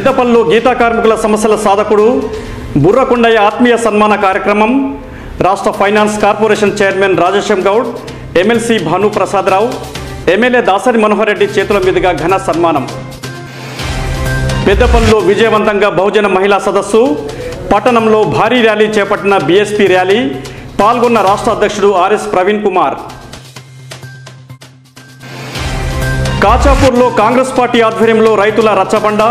పెద్దపల్లిలో గీతా కార్మికుల సమస్యల సాధకుడు బుర్రకొండయ్య ఆత్మీయ సన్మాన కార్యక్రమం రాష్ట్ర finance corporation chairman Rajesham Goud MLC Bhanuprasadarao MLA Dasari Manohar Reddy చేతుల మీదుగా ఘన సన్మానం. పెద్దపల్లిలో విజయవంతంగా బహుజన మహిళా సదస్సు పట్టణంలో భారీ ర్యాలీ చేపట్టిన బీఎస్పీ ర్యాలీ పాల్గొన్న రాష్ట్ర అధ్యక్షుడు ఆర్ఎస్ ప్రవీణ్ కుమార్. కాచాపూర్లో కాంగ్రెస్ పార్టీ ఆధ్వర్యంలో రైతుల రచ్చబండ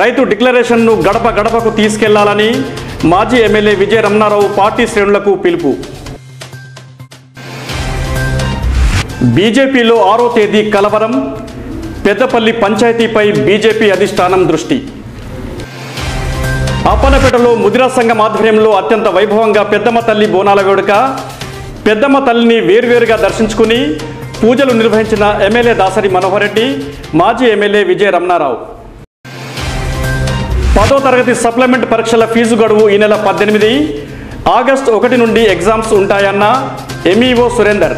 రైతు డిక్లరేషన్ను గడప గడపకు తీసుకెళ్ళాలని మాజీ ఎమ్మెల్యే విజయ రమణారావు పార్టీ శ్రేణులకు పిలుపు. బీజేపీలో ఆరో తేదీ కలవరం పెద్దపల్లి పంచాయతీపై బీజేపీ అధిష్టానం దృష్టి. అప్పనపేటలో ముదిరా సంఘం ఆధ్వర్యంలో అత్యంత వైభవంగా పెద్దమ్మ తల్లి బోనాల వేడుక పెద్దమ్మ తల్లిని వేర్వేరుగా దర్శించుకుని పూజలు నిర్వహించిన ఎమ్మెల్యే దాసరి మనోహర్ రెడ్డి మాజీ ఎమ్మెల్యే విజయ రమణారావు. పదో తరగతి సప్లిమెంట్ పరీక్షల ఫీజు గడువు ఈ నెల పద్దెనిమిది. ఆగస్టు ఒకటి నుండి ఎగ్జామ్స్ ఉంటాయన్న ఎంఈఓ సురేందర్.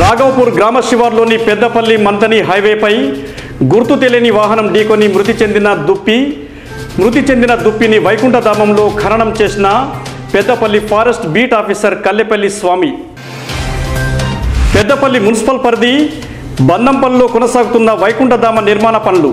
రాఘవపూర్ గ్రామ శివార్లోని పెద్దపల్లి మంతని హైవేపై గుర్తు తెలియని వాహనం ఢీకొని మృతి చెందిన దుప్పి మృతి చెందిన దుప్పిని వైకుంఠధామంలో ఖననం చేసిన Peddapalli forest beat officer Kallepalli Swamy. Peddapalli municipal పరిధి బందంపల్లిలో కొనసాగుతున్న వైకుంఠధామ నిర్మాణ పనులు.